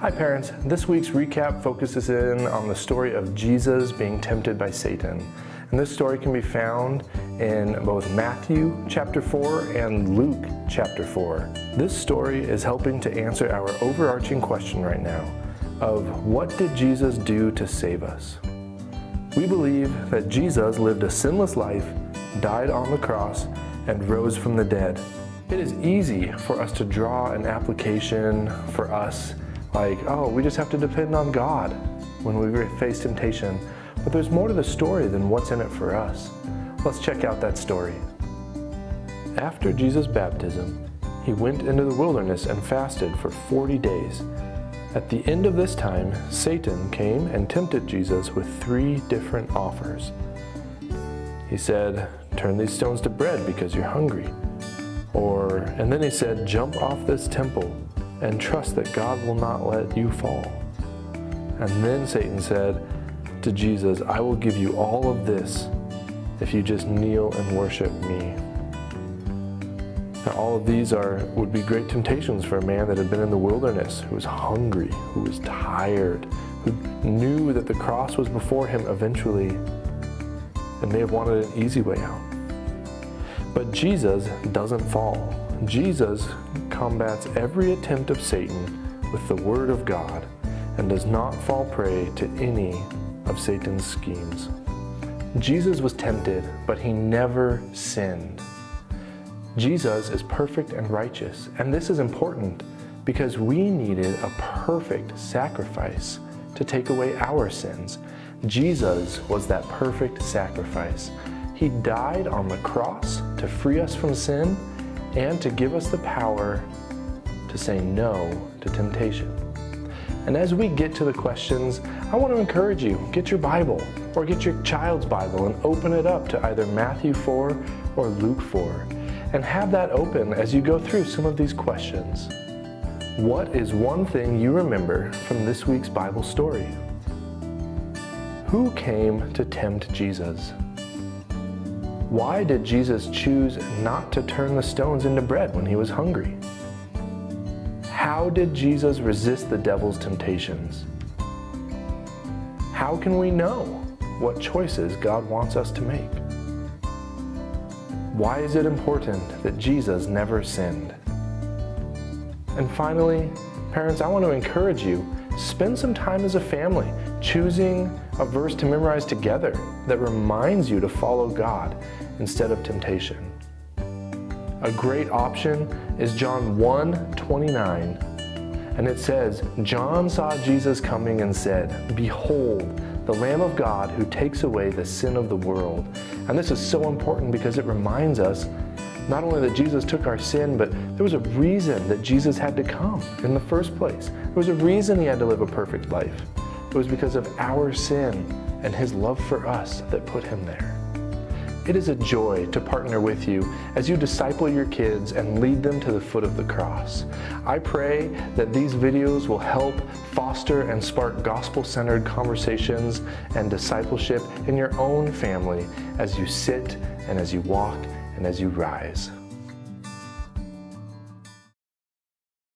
Hi parents, this week's recap focuses in on the story of Jesus being tempted by Satan. And this story can be found in both Matthew chapter 4 and Luke chapter 4. This story is helping to answer our overarching question right now of what did Jesus do to save us? We believe that Jesus lived a sinless life, died on the cross, and rose from the dead. It is easy for us to draw an application for us like, oh, we just have to depend on God when we face temptation. But there's more to the story than what's in it for us. Let's check out that story. After Jesus' baptism, he went into the wilderness and fasted for 40 days. At the end of this time, Satan came and tempted Jesus with three different offers. He said, Turn these stones to bread because you're hungry. Or, and then he said, Jump off this temple and trust that God will not let you fall. And then Satan said to Jesus, I will give you all of this if you just kneel and worship me. Now, all of these are would be great temptations for a man that had been in the wilderness, who was hungry, who was tired, who knew that the cross was before him eventually, and may have wanted an easy way out. But Jesus doesn't fall. Jesus combats every attempt of Satan with the Word of God and does not fall prey to any of Satan's schemes. Jesus was tempted, but he never sinned. Jesus is perfect and righteous, and this is important because we needed a perfect sacrifice to take away our sins. Jesus was that perfect sacrifice. He died on the cross to free us from sin and to give us the power to say no to temptation. And as we get to the questions, I want to encourage you get your Bible or get your child's Bible and open it up to either Matthew 4 or Luke 4 and have that open as you go through some of these questions. What is one thing you remember from this week's Bible story? Who came to tempt Jesus? Why did Jesus choose not to turn the stones into bread when he was hungry? How did Jesus resist the devil's temptations? How can we know what choices God wants us to make? Why is it important that Jesus never sinned? And finally, parents, I want to encourage you spend some time as a family choosing a verse to memorize together that reminds you to follow God instead of temptation. A great option is John 1 29. And it says, John saw Jesus coming and said, Behold, the Lamb of God who takes away the sin of the world. And this is so important because it reminds us not only that Jesus took our sin, but there was a reason that Jesus had to come in the first place. There was a reason he had to live a perfect life. It was because of our sin and his love for us that put him there. It is a joy to partner with you as you disciple your kids and lead them to the foot of the cross. I pray that these videos will help foster and spark gospel centered conversations and discipleship in your own family as you sit and as you walk and as you rise.